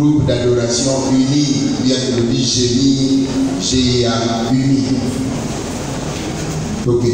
groupe d'adoration uni, bien que le dit génie, GIA uni. Ok.